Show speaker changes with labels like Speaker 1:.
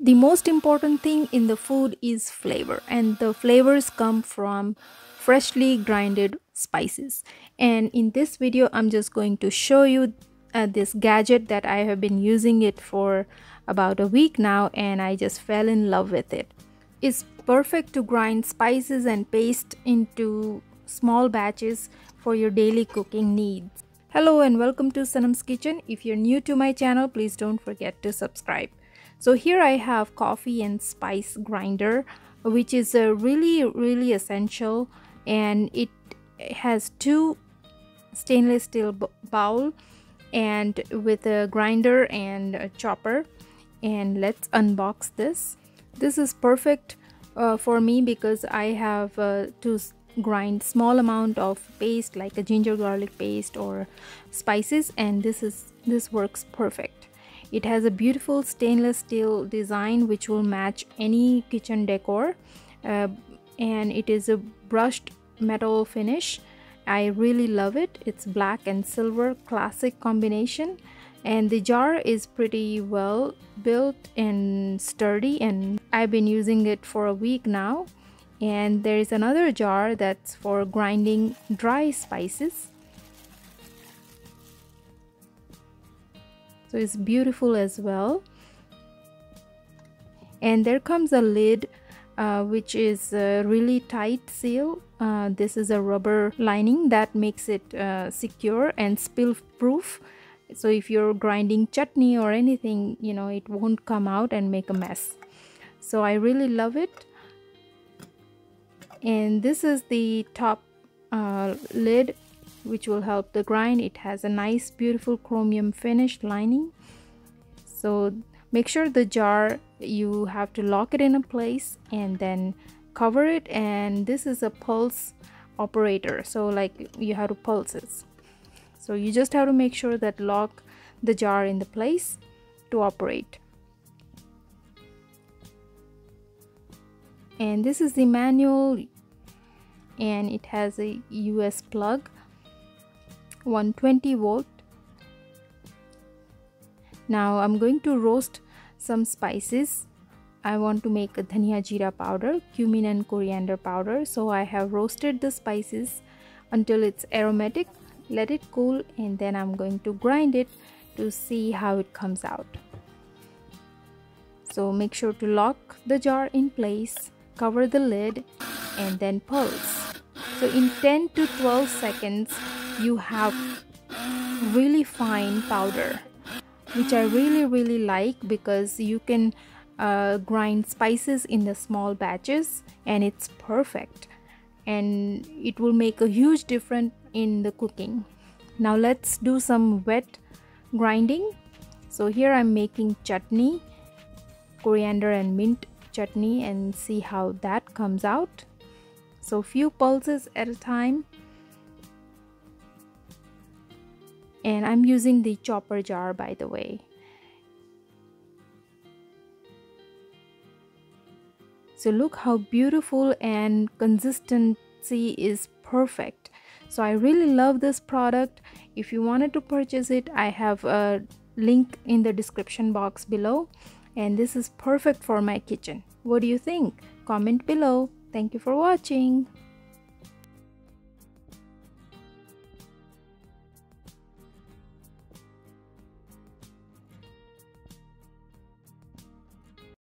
Speaker 1: The most important thing in the food is flavor, and the flavors come from freshly grinded spices. And in this video, I'm just going to show you uh, this gadget that I have been using it for about a week now, and I just fell in love with it. It's perfect to grind spices and paste into small batches for your daily cooking needs. Hello and welcome to Sanam's Kitchen. If you're new to my channel, please don't forget to subscribe. So here I have coffee and spice grinder, which is a really, really essential and it has two stainless steel bowl and with a grinder and a chopper and let's unbox this. This is perfect uh, for me because I have uh, to grind small amount of paste like a ginger garlic paste or spices and this is this works perfect it has a beautiful stainless steel design which will match any kitchen decor uh, and it is a brushed metal finish. I really love it. It's black and silver classic combination. And the jar is pretty well built and sturdy and I've been using it for a week now. And there is another jar that's for grinding dry spices so it's beautiful as well. And there comes a lid uh, which is a really tight seal. Uh, this is a rubber lining that makes it uh, secure and spill proof so if you're grinding chutney or anything you know it won't come out and make a mess. So I really love it. And this is the top uh, lid which will help the grind. It has a nice beautiful chromium finished lining. So make sure the jar you have to lock it in a place and then cover it. And this is a pulse operator. So like you have to pulse it. So you just have to make sure that lock the jar in the place to operate. And this is the manual and it has a US plug 120 volt. Now I'm going to roast some spices. I want to make a dhania jeera powder cumin and coriander powder. So I have roasted the spices until it's aromatic. Let it cool and then I'm going to grind it to see how it comes out. So make sure to lock the jar in place cover the lid and then pulse. So in 10 to 12 seconds you have really fine powder which I really really like because you can uh, grind spices in the small batches and it's perfect. And it will make a huge difference in the cooking. Now let's do some wet grinding. So here I'm making chutney coriander and mint chutney and see how that comes out. So few pulses at a time and I'm using the chopper jar by the way. So look how beautiful and consistency is perfect. So I really love this product. If you wanted to purchase it I have a link in the description box below. And this is perfect for my kitchen. What do you think? Comment below. Thank you for watching.